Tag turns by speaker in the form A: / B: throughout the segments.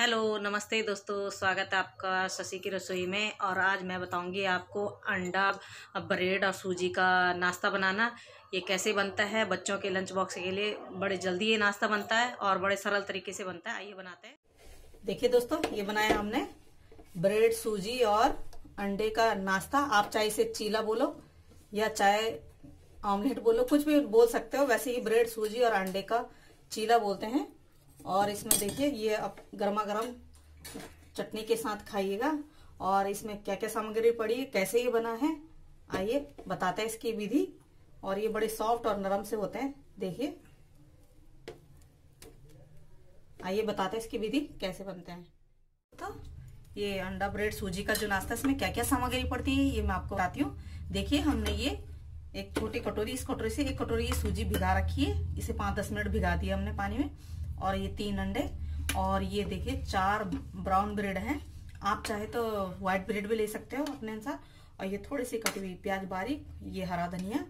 A: Hello, नमस्ते दोस्तों, स्वागत है आपका शशि की रसोई में। और आज मैं बताऊँगी आपको अंडा, ब्रेड और सूजी का नाश्ता बनाना। ये कैसे बनता है, बच्चों के लंच बॉक्स के लिए बड़े जल्दी ये नाश्ता बनता है और बड़े सरल तरीके से बनता है। आइए बनाते हैं। देखिए दोस्तों, ये बनाया हमने ब्रेड, सूजी और अंडे का नाश्ता। आप चाहे इसे चीला बोलो या चाहे ऑमलेट बोलो, कुछ भी बोल सकते हो। वैसे ही ब्रेड, सूजी और अंडे का चीला बोलते हैं। और इसमें देखिए, ये अब गर्मा गर्म चटनी के साथ खाइएगा। और इसमें क्या क्या सामग्री पड़ी है कैसे ये बना है, आइए बताते हैं इसकी विधि। और ये बड़े सॉफ्ट और नरम से होते हैं, देखिए। आइए बताते हैं इसकी विधि, कैसे बनते हैं। तो ये अंडा ब्रेड सूजी का जो नाश्ता इसमें क्या क्या सामग्री पड़ती है, ये मैं आपको बताती हूँ। देखिए, हमने ये एक छोटी कटोरी, इस कटोरी से एक कटोरी ये सूजी भिगा रखी है। इसे पाँच दस मिनट भिगा दिया हमने पानी में। और ये तीन अंडे, और ये देखिए चार ब्राउन ब्रेड हैं। आप चाहे तो व्हाइट ब्रेड भी ले सकते हो अपने अनुसार। और ये थोड़ी सी कटी हुई प्याज बारीक, ये हरा धनिया,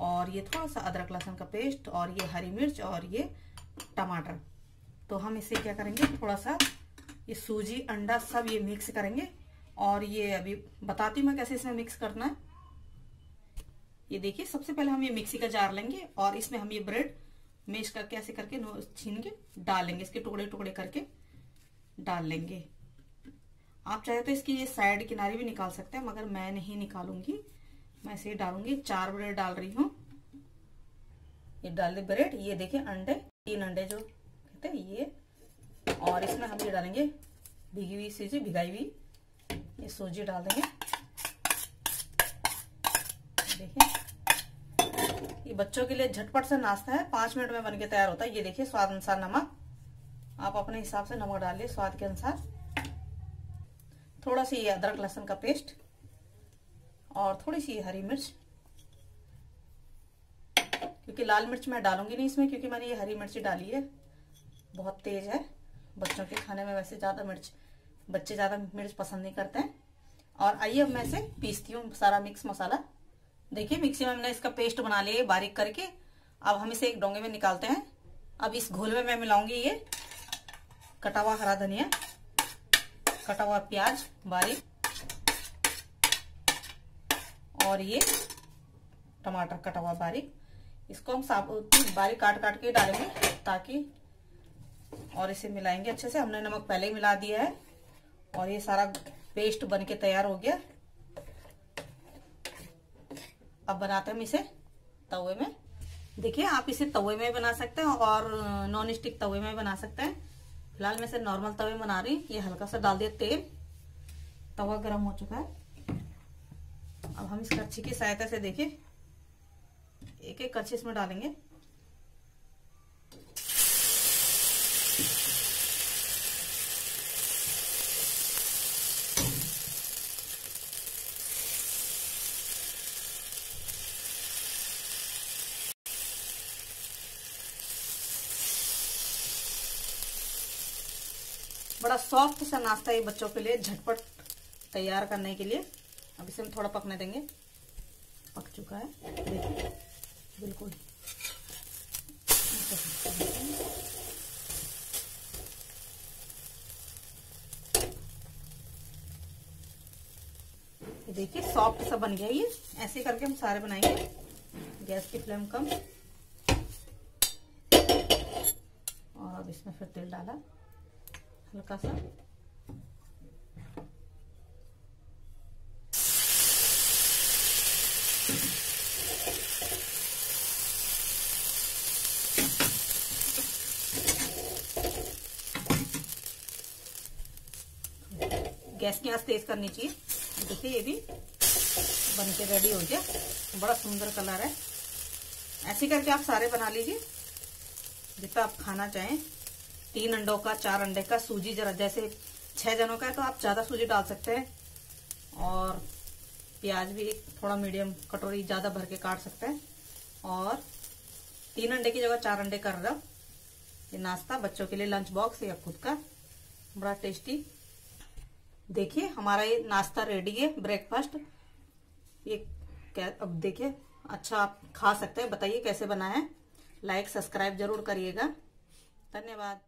A: और ये थोड़ा सा अदरक लहसुन का पेस्ट, और ये हरी मिर्च, और ये टमाटर। तो हम इसे क्या करेंगे? थोड़ा सा ये सूजी अंडा सब ये मिक्स करेंगे। और ये अभी बताती हूँ मैं कैसे इसमें मिक्स करना है। ये देखिए, सबसे पहले हम ये मिक्सी का जार लेंगे, और इसमें हम ये ब्रेड मेश करके ऐसे करके छीन के डालेंगे, इसके टुकड़े टुकड़े करके डाल लेंगे। आप चाहे तो इसकी ये साइड किनारे भी निकाल सकते हैं, मगर मैं नहीं निकालूँगी। मैं इसे डालूँगी, चार ब्रेड डाल रही हूँ। ये डाल दे ब्रेड, ये देखिए अंडे, तीन अंडे जो कहते हैं, ये। और इसमें हम ये डालेंगे, भिगी हुई सूजी भिगाई हुई, ये सूजी डाल देंगे देखिए ये बच्चों के लिए झटपट से नाश्ता है, पाँच मिनट में बनके तैयार होता है। ये देखिए, स्वाद अनुसार नमक। आप अपने हिसाब से नमक डालिए, स्वाद के अनुसार। थोड़ा सी ये अदरक लहसुन का पेस्ट और थोड़ी सी हरी मिर्च। क्योंकि लाल मिर्च मैं डालूँगी नहीं इसमें, क्योंकि मैंने ये हरी मिर्च डाली है। बहुत तेज है। बच्चों के खाने में वैसे ज़्यादा मिर्च, बच्चे ज़्यादा मिर्च पसंद नहीं करते हैं। और आइए अब मैं इसे पीसती हूँ, सारा मिक्स मसाला। देखिए, मिक्सी में हमने इसका पेस्ट बना लिया बारीक करके। अब हम इसे एक डोंगे में निकालते हैं। अब इस घोल में मैं मिलाऊँगी ये कटा हुआ हरा धनिया, कटा हुआ प्याज, बारीक, और ये टमाटर कटा हुआ बारीक। इसको हम साबुत बारीक काट काट के डालेंगे ताकि और इसे मिलाएँगे अच्छे से। हमने नमक पहले ही मिला दिया है और ये सारा पेस्ट बन के तैयार हो गया। अब बनाते हम इसे तवे में। देखिए, आप इसे तवे में बना सकते हैं और नॉन स्टिक तवे में बना सकते हैं। फ़िलहाल मैं इसे नॉर्मल तवे बना रही हूँ। ये हल्का सा डाल दिया तेल। तवा गर्म हो चुका है। अब हम इस कच्छी की सहायता से देखिए एक एक कच्छी इसमें डालेंगे। बड़ा सॉफ्ट सा नाश्ता है बच्चों के लिए, झटपट तैयार करने के लिए। अब इसे हम थोड़ा पकने देंगे। पक चुका है। देखिए, बिल्कुल। देखिए सॉफ्ट सा बन गया ये। ऐसे करके हम सारे बनाएँगे। गैस की फ्लेम कम। और अब इसमें फिर तेल डाला। हल्का सा गैस की आँच तेज करनी चाहिए। देखिए, ये भी बन के रेडी हो गया। बड़ा सुंदर कलर है। ऐसे करके आप सारे बना लीजिए। जितना आप खाना चाहें। तीन अंडों का, चार अंडे का सूजी जरा जैसे छह जनों का है तो आप ज़्यादा सूजी डाल सकते हैं। और प्याज भी थोड़ा मीडियम कटोरी ज़्यादा भर के काट सकते हैं। और तीन अंडे की जगह चार अंडे कर रहा ये नाश्ता बच्चों के लिए लंच बॉक्स या खुद का। बड़ा टेस्टी। देखिए, हमारा ये नाश्ता रेडी है, ब्रेकफास्ट। ये क्या, अब देखिए अच्छा आप खा सकते हैं। बताइए कैसे बना है। लाइक, सब्सक्राइब ज़रूर करिएगा। धन्यवाद।